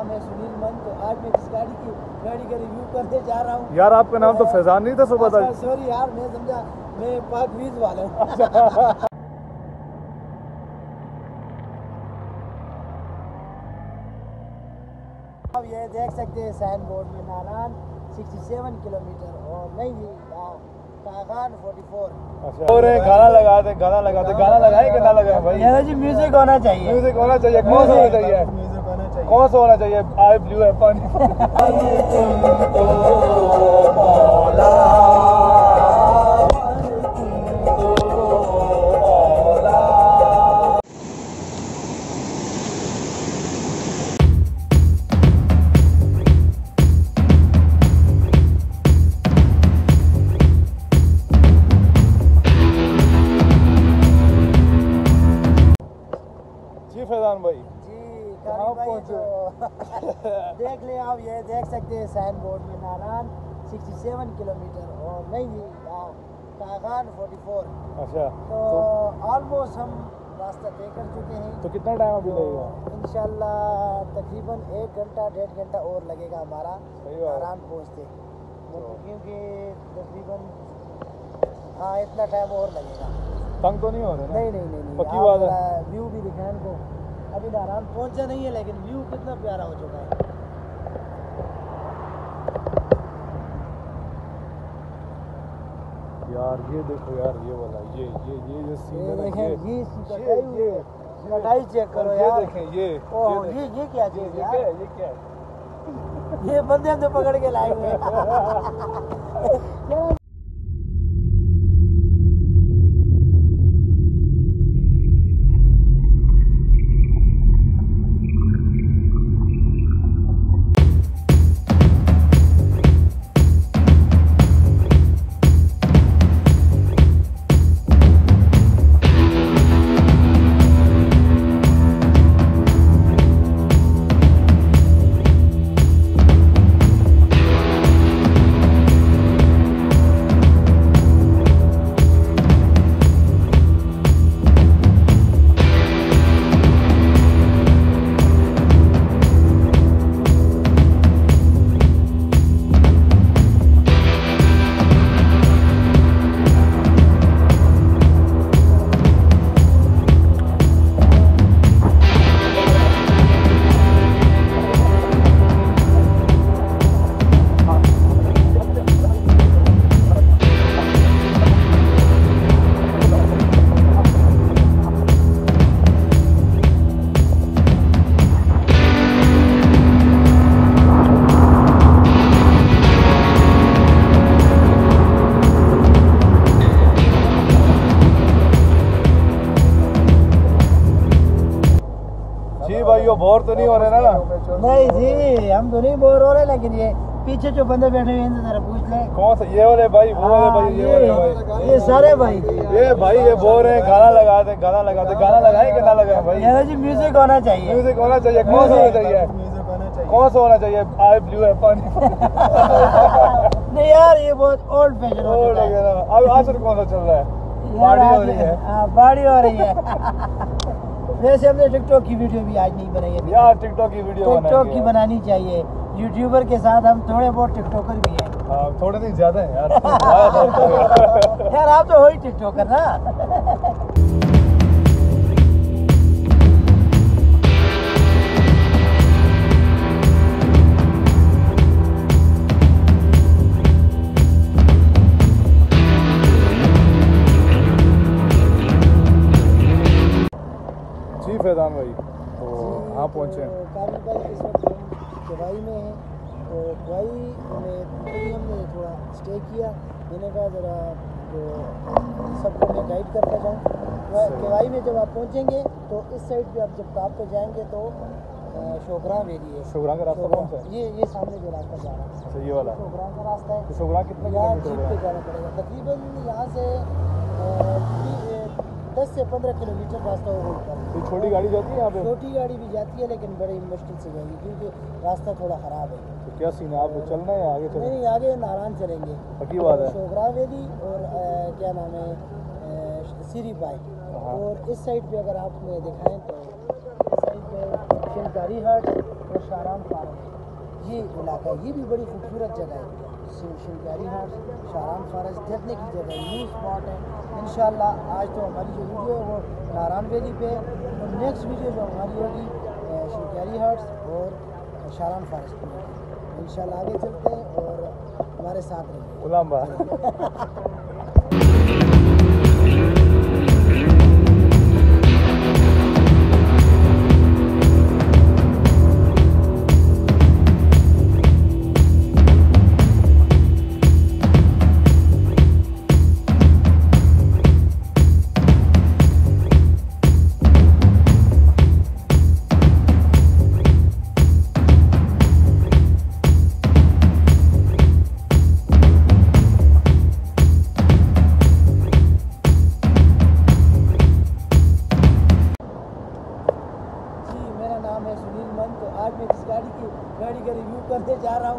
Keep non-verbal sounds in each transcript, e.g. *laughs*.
نام ہے سنیل من تو آج میں اس گاڑی کی گاڑی کا ریویو کرنے جا رہا ہوں۔ یار آپ کا نام تو فیضان نہیں تھا صبح اچھا، تک۔ سوری یار میں سمجھا میں پاک ویز والا ہوں۔ اچھا۔ *laughs* اب یہ دیکھ سکتے ہیں سائن بورڈ میں ناران 67 کلومیٹر اور نہیں اچھا۔ اور گانا لگا گانا لگا گانا نہ بھائی جی میوزک ہونا چاہیے۔ میوزک ہونا چاہیے میوزک ہونا چاہیے۔ کون سا ہونا چاہیے؟ آئی بلیو ہے پانی۔ *laughs* *laughs* دیکھ لیں آپ یہ دیکھ سکتے ہیں سائن بورڈ میں ناران سکسٹی سیون کلو میٹر اور نہیں جی، کاغان فورٹی فور اچھا۔ تو آلموسٹ ہم راستہ طے کر چکے ہیں۔ تو کتنا ٹائم ابھی لگے گا؟ انشاءاللہ تقریباً ایک گھنٹہ ڈیڑھ گھنٹہ اور لگے گا ہمارا ناران پہنچتے۔ کیونکہ تقریباً ہاں اتنا ٹائم اور لگے گا۔ تنگ تو نہیں ہو رہا نہیں نہیں نہیں پکی بات ہے۔ ویو بھی دکھائیں ان کو۔ ابھی داران پہنچا نہیں ہے لیکن ویو کتنا پیارا ہو چکا ہے۔ یار یہ دیکھو یار یہ والا یہ یہ یہ یہ سین ہے یہ یہ کٹائی ہوئی ہے۔ کٹائی چیک کرو یار۔ یہ دیکھیں یہ یہ یہ کیا چیز ہے یہ کیا یہ بندے ہم نے پکڑ کے لائے ہوئے۔ ہیں *laughs* نہیں جی ہم تو نہیں بور ہو رہے لیکن یہ پیچھے جو بندے بیٹھے ہوئے ہیں ذرا پوچھ لیں کون سے یہ والے بھائی وہ والے بھائی یہ والے بھائی یہ سارے بھائی یہ بھائی یہ بور ہیں گانا لگا دے گانا لگا دے گانا لگائیں کہ نہ لگائیں بھائی یار جی میوزک ہونا چاہیے میوزک ہونا چاہیے کون سا ہونا چاہیے کون سا ہونا چاہیے آئی بلیو ہے پانی نہیں یار یہ بہت اولڈ فیشن ہو گیا اب آج کون سا چل رہا ہے باڑی ہو رہی ہے ہاں باڑی ہو رہی ہے ویسے ہم نے ٹک ٹاک کی ویڈیو بھی آج نہیں بنائی ہے یار ٹک ٹاک کی ویڈیو ٹک ٹاک کی بنانی چاہیے۔ یوٹیوبر کے ساتھ ہم تھوڑے بہت ٹک ٹاکر بھی ہیں۔ ہاں، تھوڑے نہیں زیادہ ہیں یار۔ *laughs* *laughs* یار آپ تو ہو ہی ٹک ٹاکر نا۔ *laughs* اسٹے کیا میں نے کہا ذرا جو سب کو میں گائڈ کرتا جاؤں کیوائی میں جب آپ پہنچیں گے تو اس سائڈ پہ آپ جب ٹاپ پہ جائیں گے تو شوگراں ویلی ہے شوگراں کا راستہ کون سا ہے یہ یہ سامنے جو راستہ جا رہا ہے اچھا یہ والا شوگراں کا راستہ ہے شوگراں کتنا یہاں جیپ پہ جانا پڑے گا تقریباً یہاں سے دس سے پندرہ کلو میٹر راستہ وہ روڈ پر چھوٹی گاڑی جاتی ہے چھوٹی گاڑی بھی جاتی ہے لیکن بڑی مشکل سے جائے گی کیونکہ راستہ تھوڑا خراب ہے۔ تو کیا سین ہے؟ آپ چلنا ہے آگے چلنا نہیں آگے ناران چلیں گے۔ پکی بات ہے۔ شوگرا ویلی اور کیا نام ہے سیری بائی ہاں۔ اور اس سائڈ پہ اگر آپ نے دکھائیں تو اس سائڈ پہ شنکاری ہٹ اور شارام فارم یہ علاقہ یہ بھی بڑی خوبصورت جگہ ہے۔ شلگاری ہاؤس شاہران فارس دیکھنے کی جگہ ہے۔ نیو اسپاٹ ہے۔ انشاءاللہ آج تو ہماری جو ویڈیو ہے وہ ناران ویلی پہ ہے۔ اور نیکسٹ ویڈیو جو ہماری ہوگی شلگاری ہاؤس اور شاہران فارس پہ۔ ہوگی ان شاء اللہ آگے چلتے ہیں اور ہمارے ساتھ رہیں *laughs*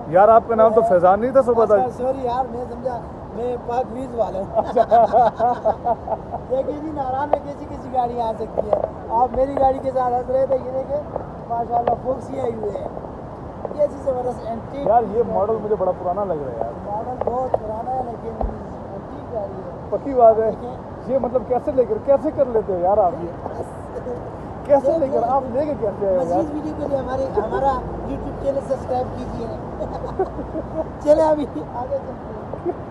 یار آپ کا نام تو فیضان نہیں تھا صبح تک؟ اچھا، سوری یار میں سمجھا میں پاک ویز والا ہوں *laughs* دیکھیں جی نارا میں کسی کسی گاڑی آ سکتی ہے۔ آپ میری گاڑی کے ساتھ ہنس رہے تھے یہ دیکھیں ماشاء اللہ فوکس ہی آئی ہوئے ہیں۔ کیسی ایسی زبردست اینٹیک یار یہ ماڈل مجھے بڑا پرانا لگ رہا ہے یار۔ ماڈل بہت پرانا ہے لیکن اینٹیک گاڑی ہے۔ پکی بات ہے۔ یہ مطلب کیسے لے کر کیسے کر لیتے ہو یار آپ یہ؟ کیسے لے کر آپ لے کے کیسے آئے مزید ویڈیو کے لیے ہمارے ہمارا یوٹیوب چینل سبسکرائب کیجیے چلے ابھی آگے چلتے ہیں۔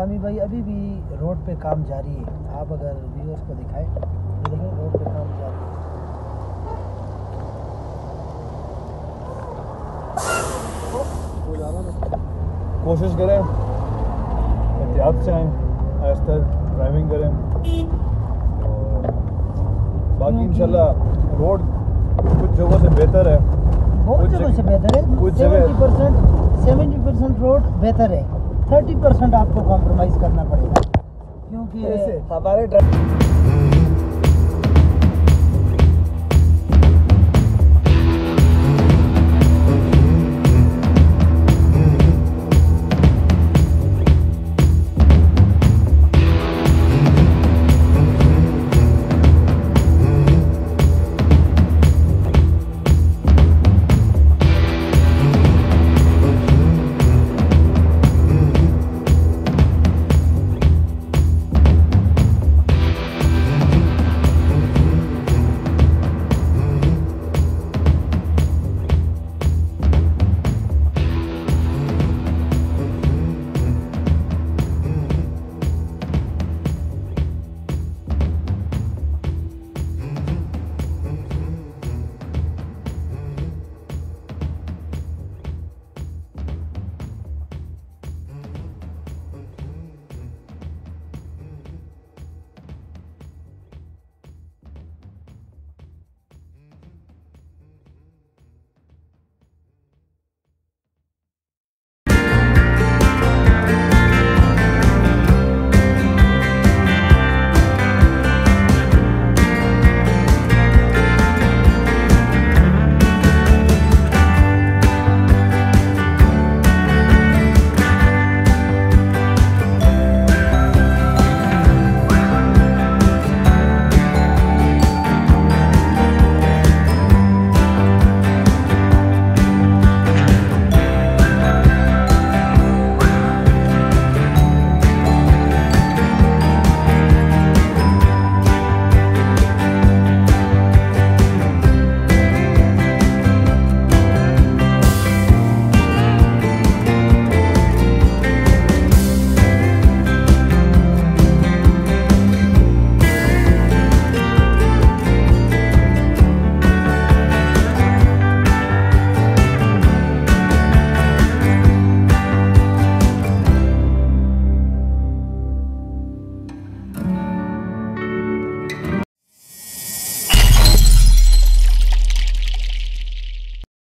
مقامی بھائی ابھی بھی روڈ پہ کام جاری ہے۔ آپ اگر ویورس کو دکھائیں دیکھیں روڈ پہ کام جاری ہے۔ کوشش کریں۔ احتیاط سے آئیں آہستہ ڈرائیونگ کریں۔ باقی انشاءاللہ روڈ کچھ جگہوں سے بہتر ہے۔ بہت جگہوں سے بہتر ہے۔ کچھ جگہ سیونٹی پرسینٹ روڈ بہتر ہے۔ تھرٹی پرسینٹ آپ کو کمپرومائز کرنا پڑے گا۔ کیونکہ ہمارے